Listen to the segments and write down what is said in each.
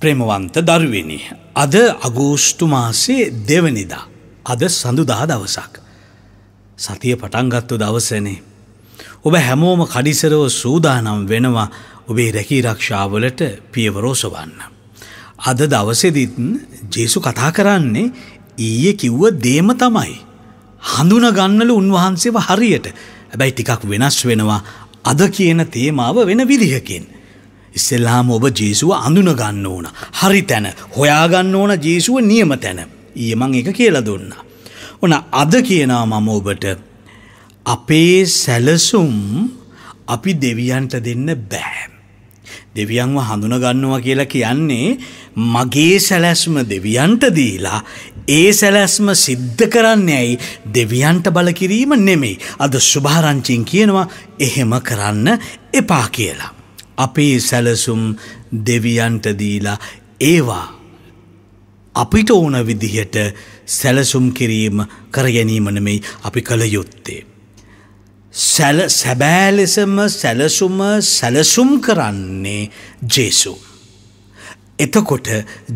ප්‍රේමවන්ත දරුවෙනි. අද අගෝස්ටු මාසේ දෙවනිදා. අද සඳුදා දවසක්. සතිය පටන්ගත්තු දවසනේ. ඔබ හැමෝම කඩිසරව සූදානම් වෙනවා ඔබේ රැකී රක්ෂාවලට පියවරෝසවන්න. අද දවසෙදිත් ජේසු කතා කරන්නේ ඊය කිව්ව දේම තමයි. හඳුන ගන්නල උන්වහන්සේව හරියට ඇබැයි ටිකක් වෙනස් වෙනවා අද කියන තේමාව වෙන විදිහකින්. ඉස්සෙල්ලාම ඔබ ජේසුව අඳුන ගන්න ඕන. හරි තැන හොයාගන්න ඕන ජේසුව නියම තැන. ඊමං එක කියල දුන්න. ඕන අද කියනා මම ඔබට අපේ සැලසුම් අපි දෙවියන්ට දෙන්න බෑම්. දෙවියන්ව හඳුනගන්නවා කියලා කියන්නේ මගේ සැලැස්ම දෙවියන්ට දීලා ඒ සැලැස්ම සිද්ධ කරන්න ඇයි දෙවියන්ට බලකිරීම නෙමෙයි අද සුභාරංචින් කියනවා එහෙම කරන්න එපා කියලා. අපේ සැලසුම් දෙවියන්ට දීලා ඒවා අපිට ඕන විදිහට සැලසුම් කිරීම කරගැනීමනමෙයි අපි කළ යුත්තේ. සැල සැබෑලෙසම සැලසුම සැලසුම් කරන්නේ ජේසු. එතකොට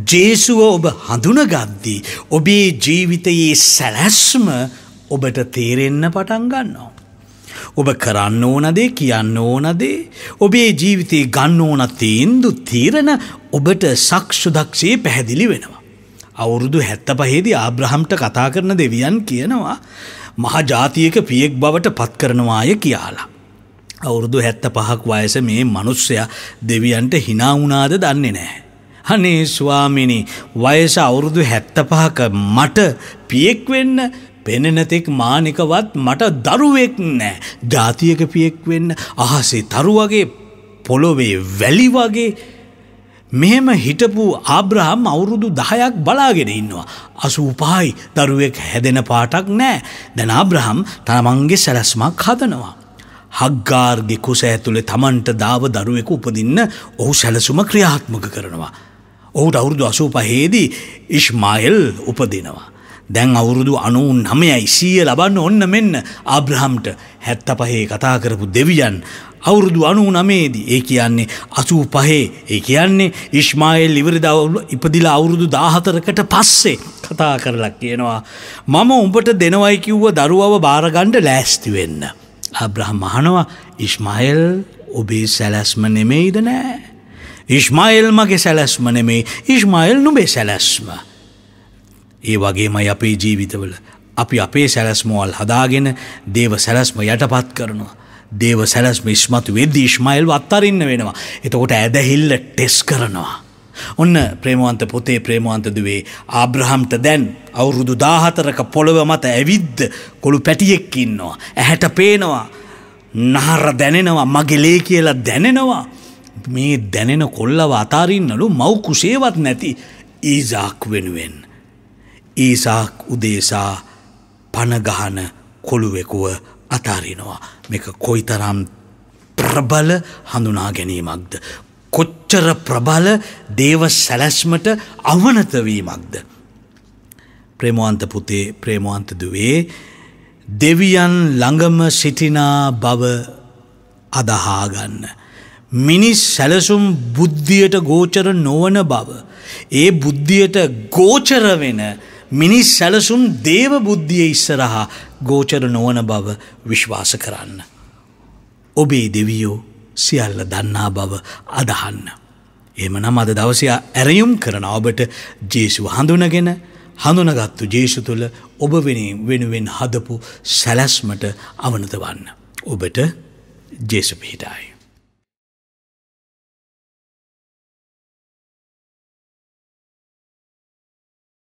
ජේසුව ඔබ හඳුනගද්දී ඔබේ ජීවිතයේ සැලැස්ම ඔබට තේරෙන්න පටන් ගන්නවා. ඔබ කරන්න ඕනදේ කියන්න ඕනදේ ඔබේ ජීවිතයේ ගන්න ඕන තීන්දු තීරණ ඔබට සක්ෂුදක්ෂයේ පැහැදිලි වෙනවා. අවුරුදු හැත්ත පහේදී ආබ්‍රහම්ට කතා කරන දෙවියන් කියනවා මහජාතියක පියෙක් බවට පත් කරනවාය කියලා. අවුරුදු හැත්ත පහක් වයස මේ මනුස්සය දෙවියන්ට හිනාවුනාද දන්නේ නෑ. අනේ ස්වාමිනි වයස අවුරුදු හැත්ත පහක මට පියෙක් වෙන්න පෙනෙනතෙක් මානිකවත් මට දරුවෙක් නෑ ජාතියක පියෙක් වෙන්න අහසේ තරුවගේ පොළොවේ වැලි වගේ මෙහෙම හිටපු ආබ්‍රහම් අවුරුදු දහයක් බලාගෙන ඉන්නවා. අසූපායි දරුවෙක් හැදෙන පාටක් නෑ දැන ආබ්‍රහම් තමන්ගේ සැලස්මක් හදනවා. හක්ගාර්ගෙ කුස ඇතුළේ තමන්ට දාව දරුවෙකු උපදින්න ඔහු සැලසුම ක්‍රියාත්මක කරනවා. ඔහුට අවුරුදු අසූපහේදී ඉශ්මායිල් උපදිනවා. දැන් අවුරුදු අනු නමයයි සීය ලබන්න ඔන්න මෙන්න ආබ්‍රහම්ට හැත්ත පහේ කතා කරපු දෙවියන් අවුරුදු අනු නමේදී ඒ කියන්නේ අසූ පහේ ඒ කියන්නේ ඉශ්මායිල් ඉවරිද ඉපදිලා අවුරුදු දාහතරකට පස්සේ කතා කරලක් කියනවා. මම උඹට දෙනවයි කිව්ව දරුවව බාරගණ්ඩ ලෑස්ති වෙන්න. අබ්‍රහම් මහනවා ඉශ්මායිල් ඔබේ සැලැස්ම නෙමෙයිද නෑ. ඉශ්මායිල් මගේ සැලැස්ම නෙමේ ඉශ්මායිල් නුබේ සැලැස්ම. ඒ වගේමයි අපේ ජීවිතවල අපි අපේ සැලැස්මෝල් හදාගෙන දේව සැලැස්ම යටපත් කරනවා. දේව සැලැස්ම ඉස්මතු වෙද්දි ඉශ්මයිල් අත්තරන්න වෙනවා. එතකොට ඇදහිල්ල ටෙස් කරනවා. ඔන්න ප්‍රේමවන්ත පොතේ ප්‍රේමවන්තදුවේ ආබ්‍රහම්ට දැන් අවුරුදු දාහතරක පොළොව මත ඇවිද්ද කොළු පැටියෙක්කින්නවා. ඇහැට පේනවා. නහර දැනෙනවා මගෙලේ කියලා දැනෙනවා. මේ දැනෙන කොල්ලව අතාරින්නලු මව්කුසේවත් නැති ඊසාක් වෙනුවෙන්. ඊසාක් උදේසා පණගහන කොළුවෙකුව අතාරිනවා. මේක කොයිතරම් ප්‍රබල හඳුනා ගැනීමක්ද. කොච්චර ප්‍රබල දේව සැලැස්මට අවනතවීමක්ද. ප්‍රේමවන්ත පුතේ ප්‍රේමවන්ත දුවේ දෙවියන් ළඟම සිටිනා බව අදහාගන්න. මිනිස් සැලසුම් බුද්ධියට ගෝචර නොවන බව. ඒ බුද්ධියට ගෝචර වෙන මිනිස් සැලසුම් දේව බුද්ධිය ඉස්සරහා ගෝචර නොවන බව විශ්වාස කරන්න. ඔබේ දෙවියෝ සියල්ල දන්නා බව අදහන්න. එමනම් අද දවසය ඇරයුම් කරන ඔබට ජේසු හඳුනගෙන හඳුනගත්තු ජේසු තුළ ඔබ වෙනින් වෙනුවෙන් හදපු සැලැස්මට අවනත වන්න. ඔබට ජේසු පිහිටයි.